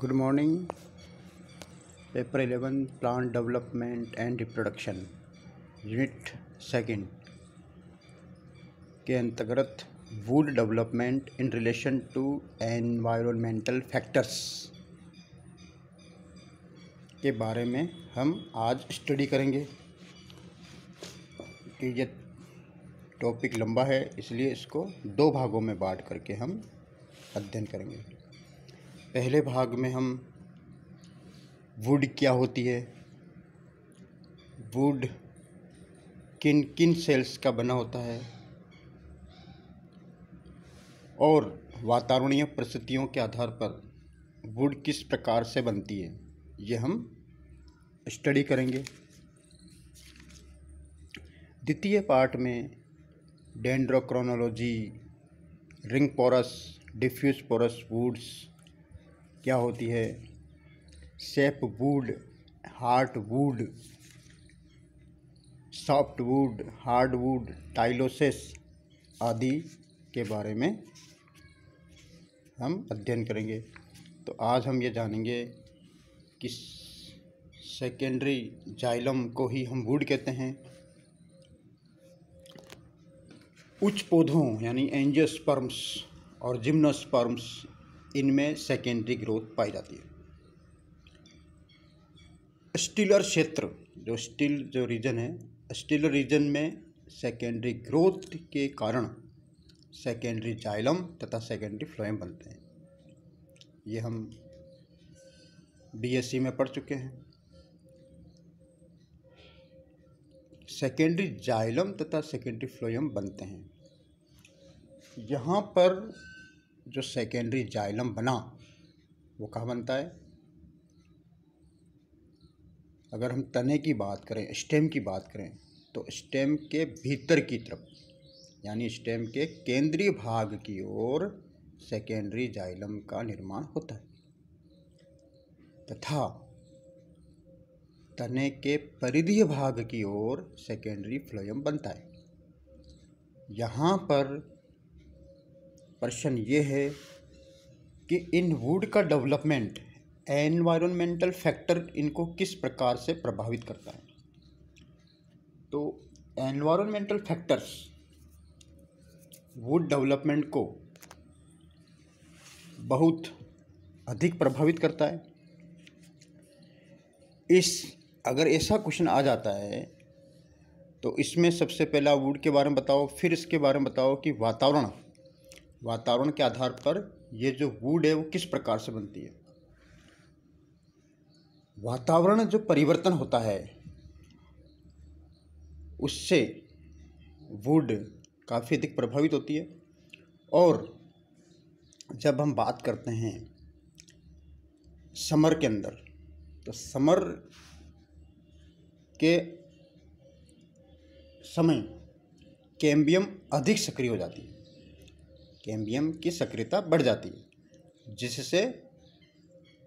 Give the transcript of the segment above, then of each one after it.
Good morning paper eleven plant development and reproduction unit second के अंतर्गत wood development in relation to environmental factors के बारे में हम आज स्टडी करेंगे। कि ये टॉपिक लंबा है, इसलिए इसको दो भागों में बांट करके हम अध्ययन करेंगे। पहले भाग में हम वुड क्या होती है? वुड किन किन सेल्स का बना होता है? और वातावरणीय परिस्थितियों के आधार पर वुड किस प्रकार से बनती है? ये हम स्टडी करेंगे। द्वितीय पार्ट में dendrochronology ring porous diffuse porous woods क्या होती है? Sap wood heart wood soft wood hard wood tylosis आदि के बारे में हम अध्ययन करेंगे। तो आज हम ये जानेंगे कि सेकेंडरी जाइलम को ही हम वुड कहते हैं। उच्च पौधों, यानी एंजियोस्पर्म्स और जिम्नोस्पर्म्स इनमें सेकेंडरी ग्रोथ पाई जाती है। स्टीलर क्षेत्र, जो स्टील जो रीजन है स्टीलर रीजन में सेकेंडरी ग्रोथ के कारण सेकेंडरी जाइलम तथा सेकेंडरी फ्लोएम बनते हैं। ये हम बीएससी में पढ़ चुके हैं। सेकेंडरी जाइलम तथा सेकेंडरी फ्लोएम बनते हैं। यहाँ पर जो सेकेंडरी जाइलम बना, वो कहाँ बनता है? अगर हम तने की बात करें स्टेम की बात करें तो स्टेम के भीतर की तरफ़, यानी स्टेम के केंद्रीय भाग की ओर सेकेंडरी जाइलम का निर्माण होता है। तथा तने के परिधीय भाग की ओर सेकेंडरी फ्लोयम बनता है। यहाँ पर प्रश्न ये है कि इन वुड का डेवलपमेंट एनवायरमेंटल फैक्टर इनको किस प्रकार से प्रभावित करता है? तो एनवायरमेंटल फैक्टर्स वुड डेवलपमेंट को बहुत अधिक प्रभावित करता है। इस, अगर ऐसा क्वेश्चन आ जाता है तो इसमें सबसे पहला वुड के बारे में बताओ, फिर इसके बारे में बताओ कि वातावरण वातावरण के आधार पर ये जो वुड है वो किस प्रकार से बनती है? वातावरण जो परिवर्तन होता है, उससे वुड काफ़ी अधिक प्रभावित होती है। और जब हम बात करते हैं समर के अंदर तो समर के समय कैम्बियम अधिक सक्रिय हो जाती है। कैम्बियम की सक्रियता बढ़ जाती है, जिससे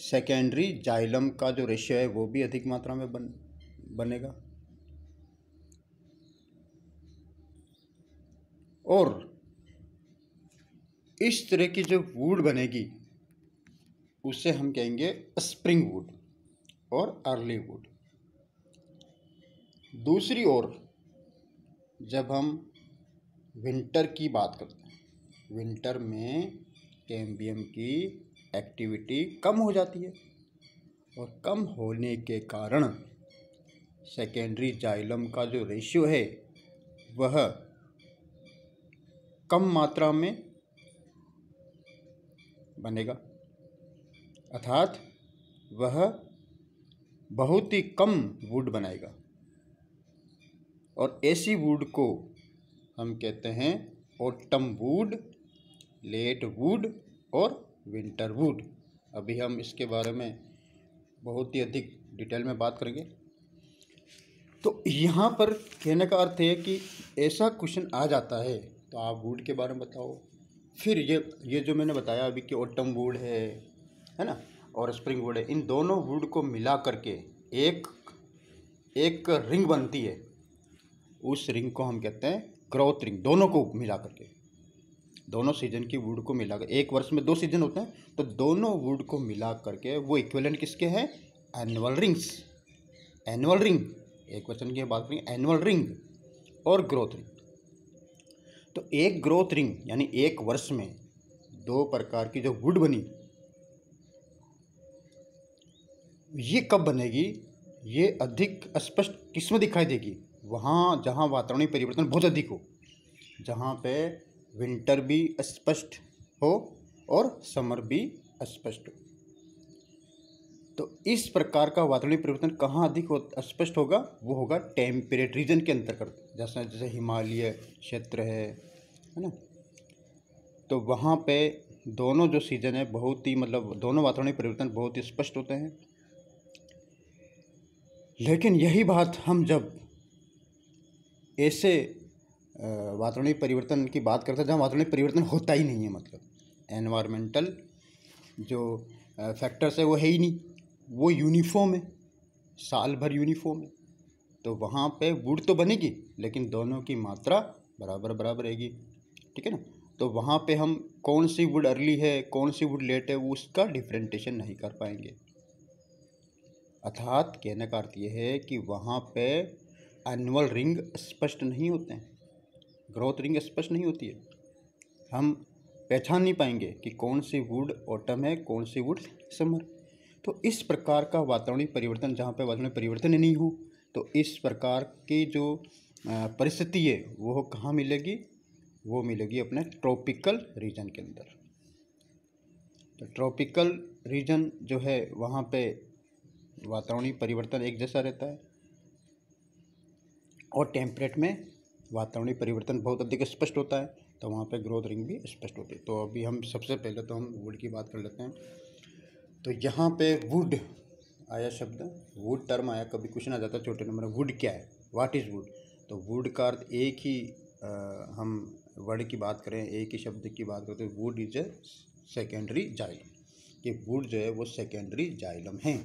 सेकेंडरी जाइलम का जो रेशियो है वो भी अधिक मात्रा में बन, बनेगा। और इस तरह की जो वुड बनेगी, उसे हम कहेंगे स्प्रिंग वुड और अर्ली वुड दूसरी ओर जब हम विंटर की बात करते विंटर में कैम्बियम की एक्टिविटी कम हो जाती है और कम होने के कारण सेकेंडरी जाइलम का जो रेशियो है, वह कम मात्रा में बनेगा। अर्थात वह बहुत ही कम वुड बनाएगा। और ऐसी वुड को हम कहते हैं ऑटम वुड लेट वुड और विंटर वुड अभी हम इसके बारे में बहुत ही अधिक डिटेल में बात करेंगे। तो यहाँ पर कहने का अर्थ है कि ऐसा क्वेश्चन आ जाता है तो आप वुड के बारे में बताओ। फिर ये ये जो मैंने बताया अभी कि ऑटम वुड है है ना, और स्प्रिंग वुड है, इन दोनों वुड को मिला करके एक एक रिंग बनती है। उस रिंग को हम कहते हैं ग्रोथ रिंग, दोनों को मिला करके। दोनों सीज़न की वुड को मिला एक वर्ष में दो सीज़न होते हैं तो दोनों वुड को मिला करके वो इक्वलेंट किसके हैं? एनुअल रिंग्स एनुअल रिंग एक क्वेश्चन की बात करें एनुअल रिंग और ग्रोथ रिंग तो एक ग्रोथ रिंग यानी एक वर्ष में दो प्रकार की जो वुड बनी, ये कब बनेगी? ये अधिक स्पष्ट किस्म दिखाई देगी। वहाँ जहाँ वातावरणीय परिवर्तन बहुत अधिक हो, जहाँ पे विंटर भी स्पष्ट हो और समर भी स्पष्ट हो। तो इस प्रकार का वातावरणीय परिवर्तन कहाँ अधिक हो, स्पष्ट होगा? वो होगा टेम्परेट रीजन के अंतर्गत। जैसे जैसे हिमालय क्षेत्र है है ना? तो वहाँ पे दोनों जो सीज़न है, बहुत ही मतलब दोनों वातावरणीय परिवर्तन बहुत ही स्पष्ट होते हैं। लेकिन यही बात हम जब ऐसे वातावरणीय परिवर्तन की बात करते हैं जहाँ वातावरणीय परिवर्तन होता ही नहीं है मतलब एनवायरमेंटल जो फैक्टर्स है वो है ही नहीं। वो यूनिफॉर्म है, साल भर यूनिफॉर्म है। तो वहाँ पे वुड तो बनेगी, लेकिन दोनों की मात्रा बराबर बराबर रहेगी। ठीक है ना? तो वहाँ पे हम कौन सी वुड अर्ली है, कौन सी वुड लेट है उसका डिफ्रेंटेशन नहीं कर पाएँगे। अर्थात कहने का अर्थ ये है कि वहाँ पे एनुअल रिंग स्पष्ट नहीं होते हैं। ग्रोथ रिंग स्पष्ट नहीं होती है। हम पहचान नहीं पाएँगे कि कौन सी वुड ऑटम है, कौन सी वुड समर। तो इस प्रकार का वातावरणीय परिवर्तन, जहाँ पर वातावरणीय परिवर्तन नहीं हो तो इस प्रकार की जो परिस्थिति है वो कहाँ मिलेगी? वो मिलेगी अपने ट्रॉपिकल रीजन के अंदर। तो ट्रॉपिकल रीजन जो है, वहाँ पे वातावरणीय परिवर्तन एक जैसा रहता है। और टेम्परेट में वातावरणीय परिवर्तन बहुत अधिक स्पष्ट होता है तो वहाँ पे ग्रोथ रिंग भी स्पष्ट होती है। तो अभी हम सबसे पहले तो हम वुड की बात कर लेते हैं। तो यहाँ पे वुड आया शब्द वुड टर्म आया कभी क्वेश्चन आ जाता है छोटे नंबर वुड क्या है? व्हाट इज़ वुड तो वुड का अर्थ एक ही आ, हम वर्ड की बात करें एक ही शब्द की बात करते हैं wood is a secondary xylem कि वुड जो है वो सेकेंडरी जाइलम है।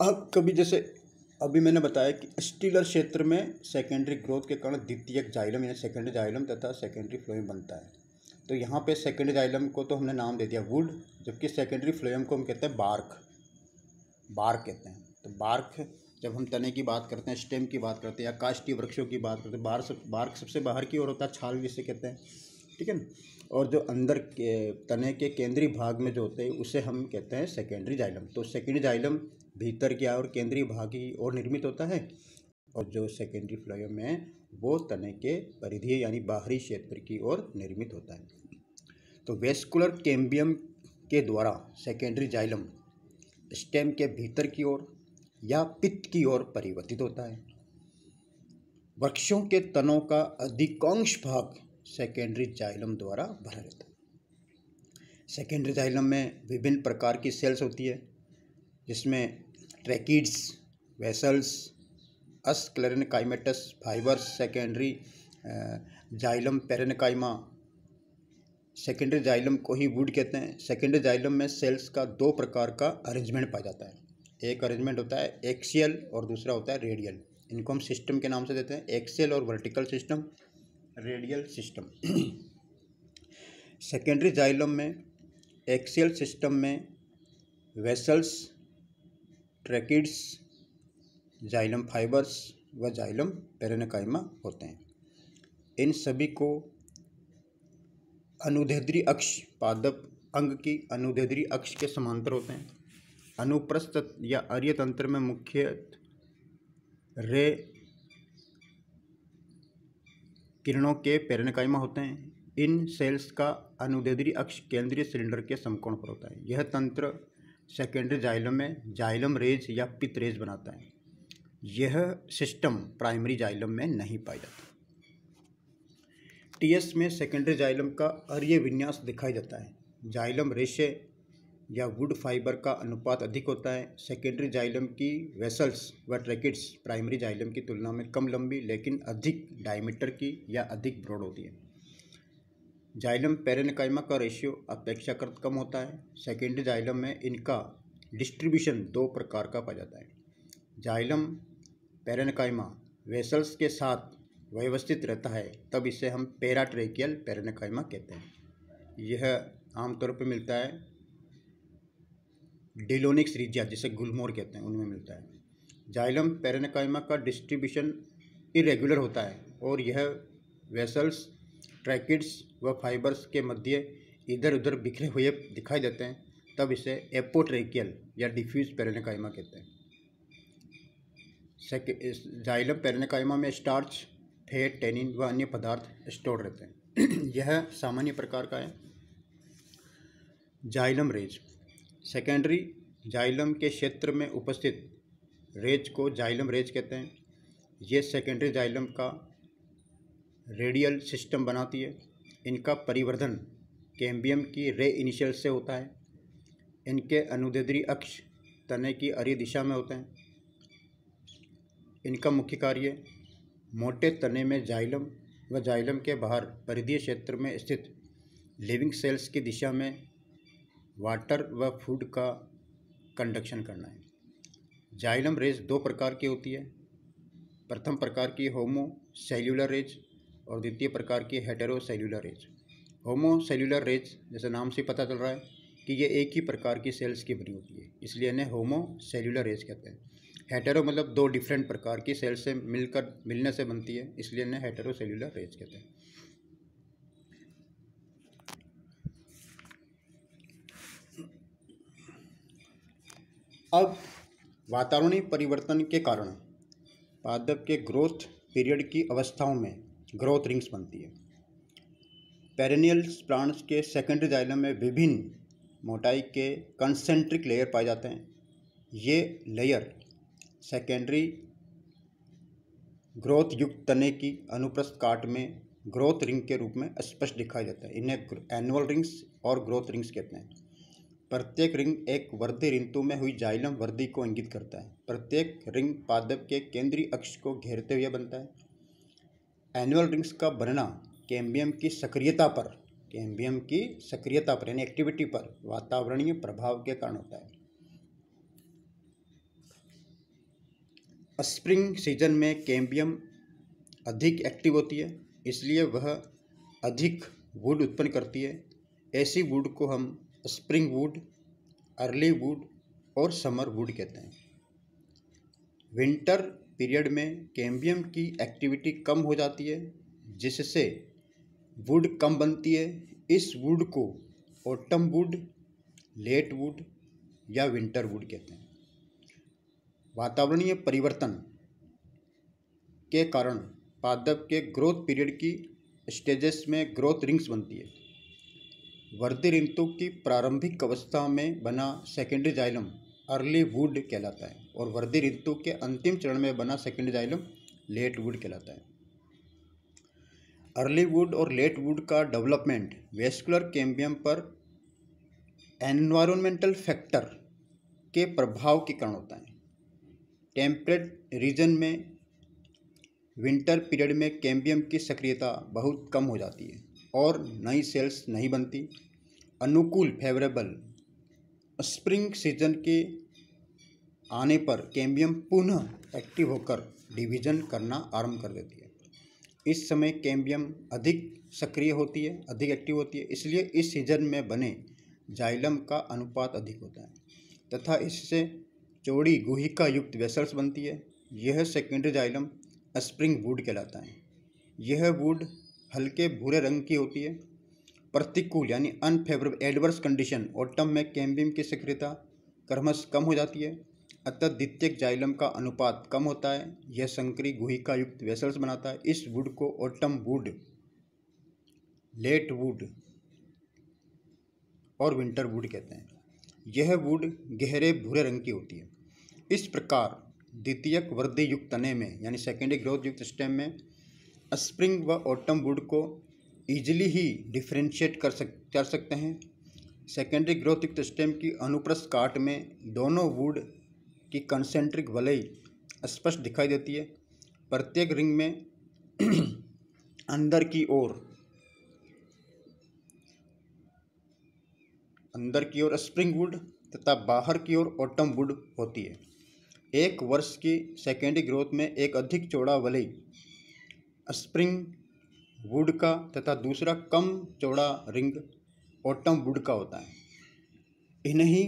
अब कभी जैसे अभी मैंने बताया कि स्टीलर क्षेत्र में सेकेंडरी ग्रोथ के कारण द्वितीयक जाइलम, यानी सेकेंडरी जाइलम तथा सेकेंडरी फ्लोएम बनता है। तो यहाँ पे सेकेंडरी जाइलम को तो हमने नाम दे दिया वुड जबकि सेकेंडरी फ्लोएम को हम कहते हैं बार्क बार्क कहते हैं। तो बार्क जब हम तने की बात करते हैं स्टेम की बात करते हैं, या काष्टी वृक्षों की बात करते हैं बार सब बार्क सबसे बाहर की ओर होता है, छाल जिसे कहते हैं। ठीक है और जो अंदर के, तने के केंद्रीय भाग में जो होते हैं, उसे हम कहते हैं सेकेंडरी जाइलम। तो सेकेंडरी जाइलम भीतर की और केंद्रीय भाग की ओर निर्मित होता है? और जो सेकेंडरी फ्लोयम है, वो तने के परिधीय यानी बाहरी क्षेत्र की ओर निर्मित होता है। तो वेस्कुलर कैम्बियम के द्वारा सेकेंडरी जाइलम स्टेम के भीतर की ओर या पित्त की ओर परिवर्तित होता है। वृक्षों के तनों का अधिकांश भाग सेकेंडरी जाइलम द्वारा भरा रहता है। सेकेंडरी जाइलम में विभिन्न प्रकार की सेल्स होती है, जिसमें tracheids vessels sclerenchymatous fibres secondary xylem parenchyma secondary xylem को ही वुड कहते हैं। सेकेंडरी जाइलम में सेल्स का दो प्रकार का अरेंजमेंट पाया जाता है। एक अरेंजमेंट होता है एक्सियल और दूसरा होता है रेडियल इनको हम सिस्टम के नाम से देते हैं एक्सियल और vertical system radial system secondary xylem में एक्सियल सिस्टम में वेसल्स ट्रैकिड्स, जाइलम फाइबर्स व जाइलम पेरेनकाइमा होते हैं। इन सभी को अनुदेद्री अक्ष, पादप अंग की अनुदेद्री अक्ष के समांतर होते हैं। अनुप्रस्थ या अर्य तंत्र में मुख्य रे किरणों के पेरेनकाइमा होते हैं। इन सेल्स का अनुदेद्री अक्ष केंद्रीय सिलेंडर के समकोण पर होता है। यह तंत्र सेकेंडरी जाइलम में जाइलम रेज या पित रेज बनाता है। यह सिस्टम प्राइमरी जाइलम में नहीं पाया जाता। टीएस में सेकेंडरी जाइलम का अर्य विन्यास दिखाई देता है। जाइलम रेशे या वुड फाइबर का अनुपात अधिक होता है। सेकेंडरी जाइलम की वेसल्स व ट्रैकेट्स प्राइमरी जाइलम की तुलना में कम लंबी, लेकिन अधिक डायमीटर की या अधिक ब्रॉड होती है। जाइलम पेरेनकाइमा का रेशियो अपेक्षाकृत कम होता है। सेकेंडरी जाइलम में इनका डिस्ट्रीब्यूशन दो प्रकार का पाया जाता है। जाइलम पेरेनकाइमा वेसल्स के साथ व्यवस्थित रहता है, तब इसे हम पेराट्रेकियल पेरेनेकाइमा कहते हैं। यह आमतौर पर मिलता है डिलोनिक्स रीजिया जिसे गुलमोर कहते हैं, उनमें मिलता है। जाइलम पेरेनेकाइमा का डिस्ट्रीब्यूशन इरेगुलर होता है और यह वेसल्स ट्रैकिड्स व फाइबर्स के मध्य इधर उधर बिखरे हुए दिखाई देते हैं, तब इसे एपोट्रेकियल या डिफ्यूज पेरेनेकाइमा कहते हैं। जाइलम पेरेनेकाइमा में स्टार्च, फैट, टेनिन व अन्य पदार्थ स्टोर रहते हैं। यह सामान्य प्रकार का है। Xylem raise. सेकेंडरी जाइलम के क्षेत्र में उपस्थित रेज को जाइलम रेज कहते हैं। ये सेकेंडरी जाइलम का रेडियल सिस्टम बनाती है। इनका परिवर्धन कैम्बियम की रे इनिशियल से होता है। इनके अनुदेद्री अक्ष तने की अरी दिशा में होते हैं। इनका मुख्य कार्य मोटे तने में जाइलम व जाइलम के बाहर परिधीय क्षेत्र में स्थित लिविंग सेल्स की दिशा में वाटर व फ़ूड का कंडक्शन करना है। जाइलम रेज दो प्रकार की होती है। प्रथम प्रकार की होमो सेल्यूलर रेज और द्वितीय प्रकार की heterocellular rays homocellular rays जैसे नाम से पता चल रहा है कि ये एक ही प्रकार की सेल्स की बनी होती है, इसलिए इन्हें होमो सेल्यूलर रेज कहते हैं। हेटेरो मतलब दो डिफरेंट प्रकार की सेल्स से मिलकर, मिलने से बनती है, इसलिए इन्हें हेटेरो सेल्यूलर रेज कहते हैं। अब वातावरणीय परिवर्तन के कारण, पादप के ग्रोथ पीरियड की अवस्थाओं में ग्रोथ रिंग्स बनती है। पेरेनियल प्लांट्स के सेकेंडरी जाइलम में विभिन्न मोटाई के कंसेंट्रिक लेयर पाए जाते हैं। ये लेयर सेकेंडरी ग्रोथ युक्त तने की अनुप्रस्थ काट में ग्रोथ रिंग के रूप में स्पष्ट दिखाई देता है। इन्हें एनुअल रिंग्स और ग्रोथ रिंग्स कहते हैं। प्रत्येक रिंग एक वर्धी रिंतु में हुई जाइलम वर्दी को इंगित करता है। प्रत्येक रिंग पादप के केंद्रीय अक्ष को घेरते हुए बनता है। एनुअल रिंग्स का बनना कैम्बियम की सक्रियता पर कैम्बियम की सक्रियता पर, यानी एक्टिविटी पर, वातावरणीय प्रभाव के कारण होता है। स्प्रिंग सीज़न में कैम्बियम अधिक एक्टिव होती है, इसलिए वह अधिक वुड उत्पन्न करती है। ऐसी वुड को हम स्प्रिंग वुड अर्ली वुड और समर वुड कहते हैं। विंटर पीरियड में कैम्बियम की एक्टिविटी कम हो जाती है, जिससे वुड कम बनती है। इस वुड को ऑटम वुड, लेट वुड या विंटर वुड कहते हैं। वातावरणीय परिवर्तन के कारण पादप के ग्रोथ पीरियड की स्टेजेस में ग्रोथ रिंग्स बनती है। वर्दी ऋतु की प्रारंभिक अवस्था में बना सेकेंडरी जाइलम अर्ली वुड कहलाता है और वर्दी ऋतु के अंतिम चरण में बना सेकेंड जाइलम लेट वुड कहलाता है। अर्ली वुड और लेट वुड का डेवलपमेंट वेस्कुलर कैम्बियम पर एनवायरमेंटल फैक्टर के प्रभाव के कारण होता है। टेम्परेट रीजन में विंटर पीरियड में कैम्बियम की सक्रियता बहुत कम हो जाती है और नई सेल्स नहीं बनती। अनुकूल फेवरेबल स्प्रिंग सीज़न के आने पर कैम्बियम पुनः एक्टिव होकर डिवीज़न करना आरंभ कर देती है। इस समय कैम्बियम अधिक सक्रिय होती है, अधिक एक्टिव होती है, इसलिए इस सीज़न में बने जाइलम का अनुपात अधिक होता है। तथा इससे चौड़ी गुहिका युक्त वेसल्स बनती है। यह सेकेंडरी जाइलम स्प्रिंग वुड कहलाता है। यह वुड हल्के भूरे रंग की होती है। प्रतिकूल यानी अनफेवरेबल एडवर्स कंडीशन ओटम में कैम्बियम की सक्रियता क्रमश कम हो जाती है। अतः द्वितीय जाइलम का अनुपात कम होता है। यह संकरी गुहिका युक्त वेसल्स बनाता है। इस वुड को ओटम वुड लेट वुड और विंटर वुड कहते हैं। यह वुड गहरे भूरे रंग की होती है। इस प्रकार द्वितीयक वृद्धि युक्त तने में यानी सेकेंडरी ग्रोथ युक्त स्टेम में स्प्रिंग व ऑटम वुड को ईजिली ही डिफ्रेंशिएट कर सक, कर सकते हैं। सेकेंडरी ग्रोथ युक्त स्टेम की अनुप्रस्थ काट में दोनों वुड की कंसेंट्रिक वलय स्पष्ट दिखाई देती है। प्रत्येक रिंग में अंदर की ओर, अंदर की ओर स्प्रिंग वुड तथा बाहर की ओर ऑटम वुड होती है। एक वर्ष की सेकेंडरी ग्रोथ में एक अधिक चौड़ा वलय स्प्रिंग वुड का तथा दूसरा कम चौड़ा रिंग ऑटम वुड का होता है। इन्हें ही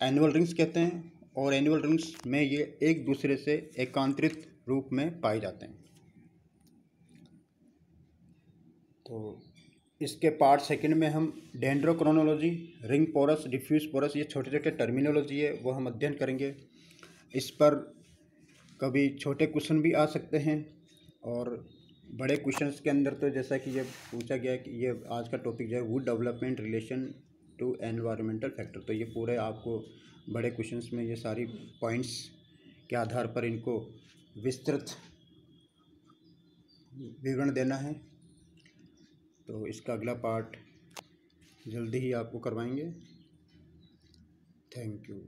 एनुअल रिंग्स कहते हैं और एनुअल रिंग्स में ये एक दूसरे से एकांतरित रूप में पाए जाते हैं। तो इसके पार्ट सेकंड में हम dendrochronology ring porous diffuse porous ये छोटे छोटे टर्मिनोलॉजी है, वो हम अध्ययन करेंगे। इस पर कभी छोटे क्वेश्चन भी आ सकते हैं और बड़े क्वेश्चंस के अंदर तो जैसा कि ये पूछा गया कि ये आज का टॉपिक जो है wood development relation to environmental factor तो ये पूरे आपको बड़े क्वेश्चंस में ये सारी पॉइंट्स के आधार पर इनको विस्तृत विवरण देना है। तो इसका अगला पार्ट जल्दी ही आपको करवाएँगे। Thank you